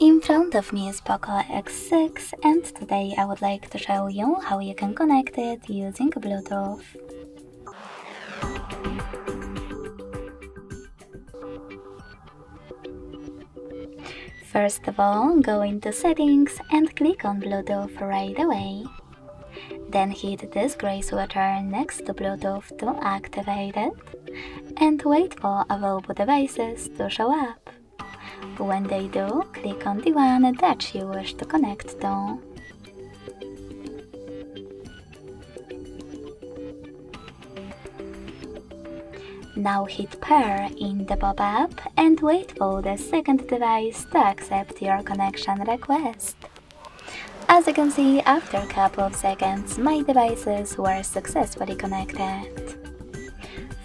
In front of me is Poco X6 and today I would like to show you how you can connect it using Bluetooth. First of all, go into settings and click on Bluetooth right away. Then hit this grey switcher next to Bluetooth to activate it and wait for available devices to show up. When they do, click on the one that you wish to connect to. Now hit pair in the pop-up and wait for the second device to accept your connection request. As you can see, after a couple of seconds, my devices were successfully connected.